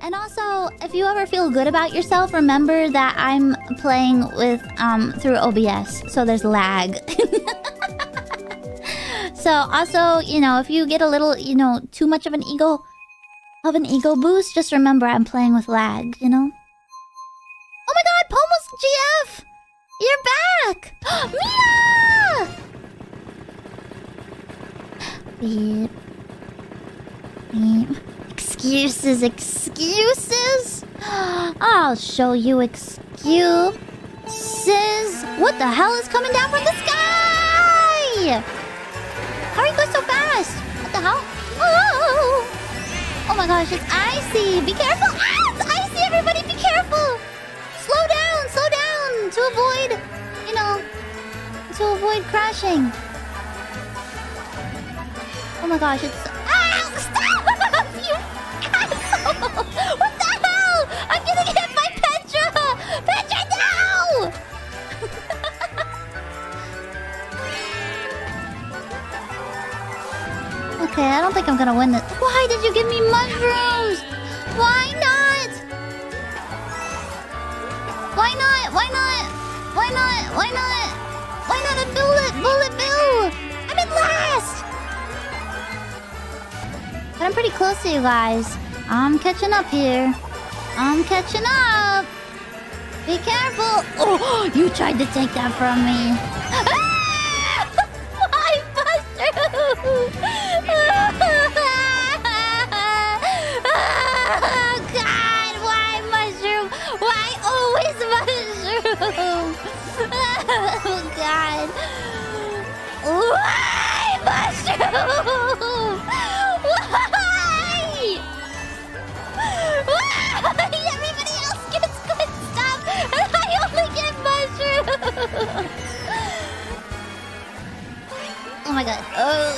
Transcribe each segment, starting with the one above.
And also, if you ever feel good about yourself, remember that I'm playing with um through OBS, so there's lag. so also, you know, if you get a little, you know, too much of an ego of an ego boost, just remember I'm playing with lag, you know? Oh my god, Pomu's GF! You're back! Mia! Beep. Beep. Excuses, excuses? I'll show you excuses. What the hell is coming down from the sky? How are you going so fast? What the hell? Oh, oh my gosh, it's icy. Be careful. Ah, it's icy, everybody. Be careful. Slow down, slow down to avoid, you know, to avoid crashing. Oh my gosh, it's... okay, I don't think I'm gonna win this. Why did you give me mushrooms? Why not? Why not? Why not? Why not? Why not? Why not a bullet? Bullet bill! I'm in last! But I'm pretty close to you guys. I'm catching up here. I'm catching up. Be careful. Oh, you tried to take that from me. Ah! Oh, Oh my god. Oh!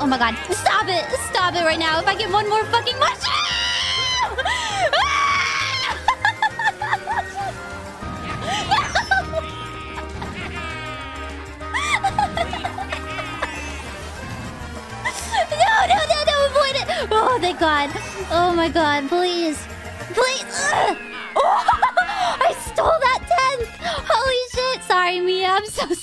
Oh my god. Stop it! Stop it right now! If I get one more fucking mushroom! God. Oh my god, please. Please! Oh, I stole that 10th! Holy shit! Sorry, Mia, I'm so sorry.